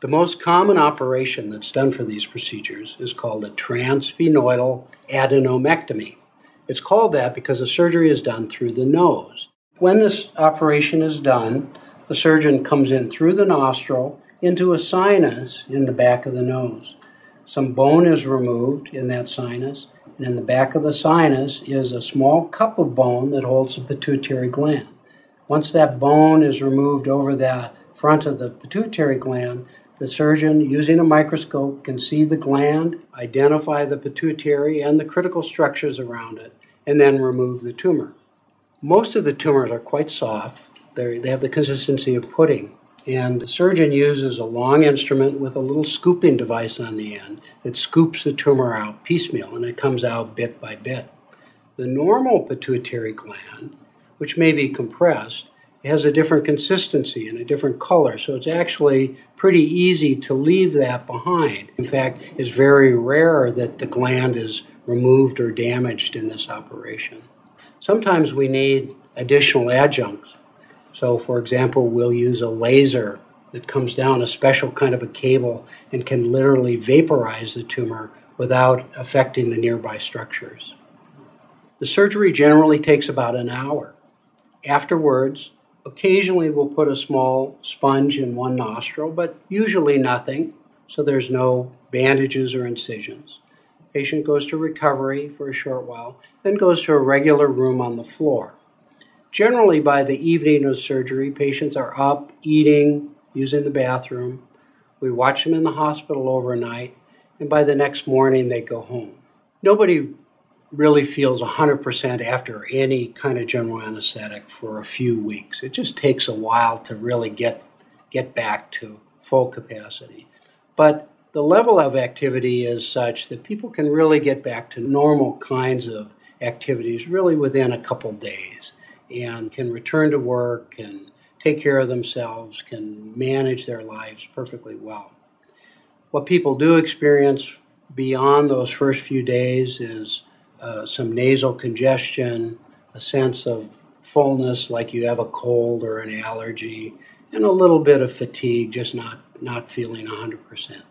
The most common operation that's done for these procedures is called a transsphenoidal adenomectomy. It's called that because the surgery is done through the nose. When this operation is done, the surgeon comes in through the nostril into a sinus in the back of the nose. Some bone is removed in that sinus, and in the back of the sinus is a small cup of bone that holds the pituitary gland. Once that bone is removed over the front of the pituitary gland, the surgeon, using a microscope, can see the gland, identify the pituitary and the critical structures around it, and then remove the tumor. Most of the tumors are quite soft, They're, they have the consistency of pudding. And the surgeon uses a long instrument with a little scooping device on the end that scoops the tumor out piecemeal and it comes out bit by bit. The normal pituitary gland, which may be compressed, has a different consistency and a different color, so it's actually pretty easy to leave that behind. In fact, it's very rare that the gland is removed or damaged in this operation. Sometimes we need additional adjuncts. So, for example, we'll use a laser that comes down a special kind of a cable and can literally vaporize the tumor without affecting the nearby structures. The surgery generally takes about an hour. Afterwards, occasionally we'll put a small sponge in one nostril, but usually nothing, so there's no bandages or incisions. Patient goes to recovery for a short while, then goes to a regular room on the floor. Generally, by the evening of surgery, patients are up, eating, using the bathroom. We watch them in the hospital overnight, and by the next morning, they go home. Nobody really feels 100% after any kind of general anesthetic for a few weeks. It just takes a while to really get, get back to full capacity. But the level of activity is such that people can really get back to normal kinds of activities really within a couple days and can return to work, can take care of themselves, can manage their lives perfectly well. What people do experience beyond those first few days is uh, some nasal congestion, a sense of fullness like you have a cold or an allergy, and a little bit of fatigue, just not, not feeling 100%.